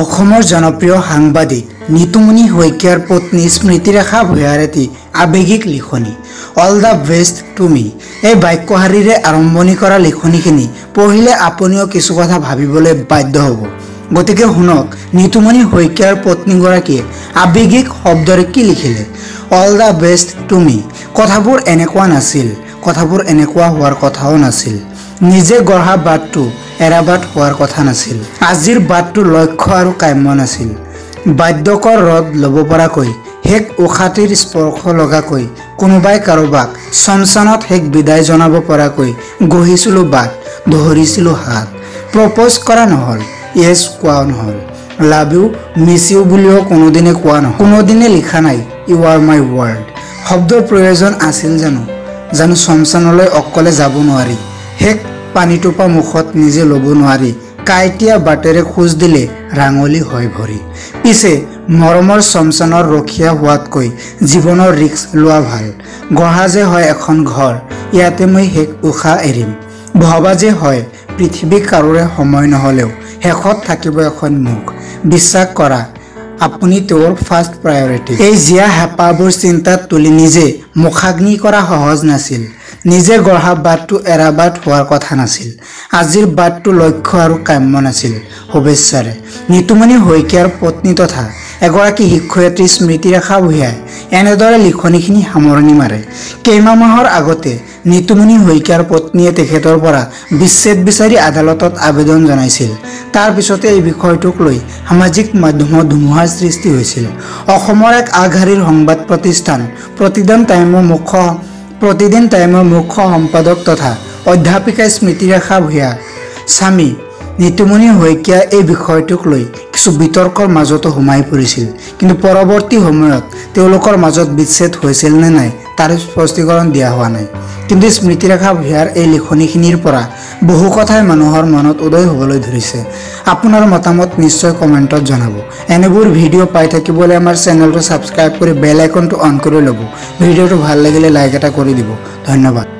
অসমৰ জনপ্ৰিয় সাংবাদিক নিতুমণি শইকীয়াৰ পত্নী স্মৃতিৰেখা ভূঞাৰেতি আৱেগিক লিখনি all the best to me এই বাক্যশাৰীৰে আৰম্ভণি কৰা লিখনিখিনি পঢ়িলে আপুনিও কিছু কথা ভাবিবলৈ বাধ্য হ'ব। গতিকে শুনক নিতুমণি শইকীয়াৰ পত্নীগৰাকীয়ে আৱেগিক শব্দৰে কি লিখিলে? All the best to me কথাবোৰ এনেকুৱা নাছিল কথাবোৰ এনেকুৱা হোৱাৰ কথাও নাছিল। নিজে গঢ়া বাটটো এৰাবাট হোৱাৰ কথা নাছিল। আজিৰ বাটটো লক্ষ্য আৰু কাম্য নাছিল। বাদ্যকৰ ৰদ ল'ব পৰাকৈ শেষ উশাটিৰ স্পৰ্শ লগাকৈ কোনোবাই কাৰোবাক চমচানত শেষ বিদায় জনাব পৰাকৈ গঢ়িছিলোঁ বাট ধৰিছিলোঁ হাত। প্ৰপ'জ কৰা নহ'ল য়েছ কোৱা নহ'ল। লাভ ইউ মিছ ইউ বুলিও কোনোদিনে কোৱা নহ'ল। কোনোদিনে লিখা নাই ইউ আৰ মাই ৱৰ্ল্ড। শব্দৰ প্ৰয়োজন আছিল জানো? জানো চমচানলৈ অকলে যাব নোৱাৰি। শেষ পানীটোপা মুখত নিজে ল'ব নোৱাৰি। কাইটীয়া বাটেৰে খোজ দিলে ৰাঙলী হয় ভৰি। পিছে মৰমৰ চমচানৰ ৰখীয়া হোৱাতকৈ জীৱনৰ ৰিক্স লোৱা ভাল। গঢ়া যে হয় এখন ঘৰ ইয়াতে মই শেষ উশাহ এৰিম। ভবা যে হয় পৃথিৱী কাৰোৰে সময় নহ'লেও শেষত থাকিব এখন মুখ। বিশ্বাস কৰা আপুনি তেওঁৰ ফাৰ্ষ্ট প্ৰায়ৰিটি এই জীয়া হেঁপাহবোৰ চিন্তাত তুলি নিজে মুখাগ্নি কৰা সহজ নাছিল। নিজে গঢ়া বাটটো এৰা বাট হোৱাৰ কথা নাছিল। আজিৰ বাটটো লক্ষ্য আৰু কাম্য নাছিল। শুভেচ্ছাৰে নিতুমণি শইকীয়াৰ পত্নী তথা এগৰাকী শিক্ষয়িত্ৰী স্মৃতিৰেখা ভূঞাই এনেদৰে লিখনিখিনি সামৰণি মাৰে। কেইমাহ মাহৰ আগতে নিতুমণি শইকীয়াৰ পত্নীয়ে তেখেতৰ পৰা বিচ্ছেদ বিচাৰি আদালতত আবেদন জনাইছিল। তাৰ পিছতে এই বিষয়টোক লৈ সামাজিক মাধ্যমত ধুমুহাৰ সৃষ্টি হৈছিল। অসমৰ এক আগশাৰীৰ সংবাদ প্ৰতিষ্ঠান প্ৰতিদিন টাইমৰ মুখ্য প্ৰতিদিন টাইমৰ মুখ্য সম্পাদক তথা অধ্যাপিকা স্মৃতিৰেখা ভূঞা। স্বামী নিতুমণি শইকীয়া এই বিষয়টোক লৈ কিছু বিতৰ্কৰ মাজতো সোমাই পৰিছিল। কিন্তু পৰৱৰ্তী সময়ত তেওঁলোকৰ মাজত বিচ্ছেদ হৈছিল নে নাই তাৰ স্পষ্টীকৰণ দিয়া হোৱা নাই। কিন্তু স্মৃতিৰেখা ভূঞাৰ এই লিখনিখিনিৰ পৰা বহু কথাই মানুহৰ মনত উদয় হ'বলৈ ধৰিছে। আপোনাৰ মতামত নিশ্চয় কমেণ্টত জনাব। এনেবোৰ ভিডিঅ' পাই থাকিবলৈ আমাৰ চেনেলটো ছাবস্ক্ৰাইব কৰি বেল আইকনটো অন কৰি ল'ব। ভিডিঅ'টো ভাল লাগিলে লাইক এটা কৰি দিব। ধন্যবাদ।